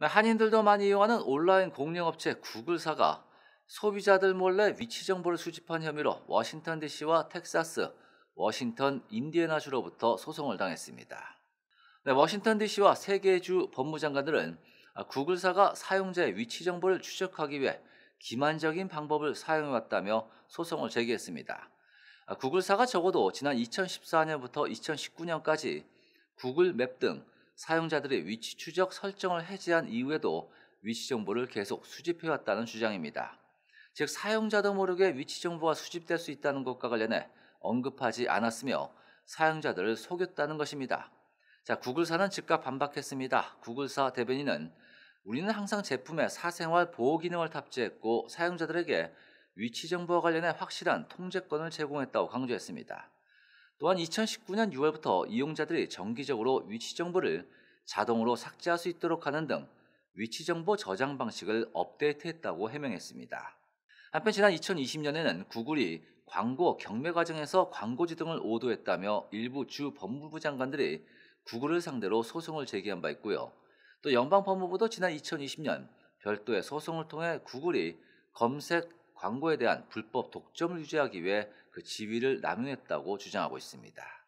네, 한인들도 많이 이용하는 온라인 공룡업체 구글사가 소비자들 몰래 위치 정보를 수집한 혐의로 워싱턴 DC와 텍사스, 워싱턴, 인디애나주로부터 소송을 당했습니다. 네, 워싱턴 DC와 세 개의 주 법무장관들은 구글사가 사용자의 위치 정보를 추적하기 위해 기만적인 방법을 사용해왔다며 소송을 제기했습니다. 구글사가 적어도 지난 2014년부터 2019년까지 구글 맵 등 사용자들의 위치 추적 설정을 해제한 이후에도 위치 정보를 계속 수집해왔다는 주장입니다. 즉 사용자도 모르게 위치 정보가 수집될 수 있다는 것과 관련해 언급하지 않았으며 사용자들을 속였다는 것입니다. 자, 구글사는 즉각 반박했습니다. 구글사 대변인은 우리는 항상 제품에 사생활 보호 기능을 탑재했고 사용자들에게 위치 정보와 관련해 확실한 통제권을 제공했다고 강조했습니다. 또한 2019년 6월부터 이용자들이 정기적으로 위치 정보를 자동으로 삭제할 수 있도록 하는 등 위치 정보 저장 방식을 업데이트했다고 해명했습니다. 한편 지난 2020년에는 구글이 광고 경매 과정에서 광고지 등을 오도했다며 일부 주 법무부 장관들이 구글을 상대로 소송을 제기한 바 있고요. 또 연방 법무부도 지난 2020년 별도의 소송을 통해 구글이 검색 광고에 대한 불법 독점을 유지하기 위해 그 지위를 남용했다고 주장하고 있습니다.